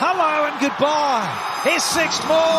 Hello and goodbye. His sixth more.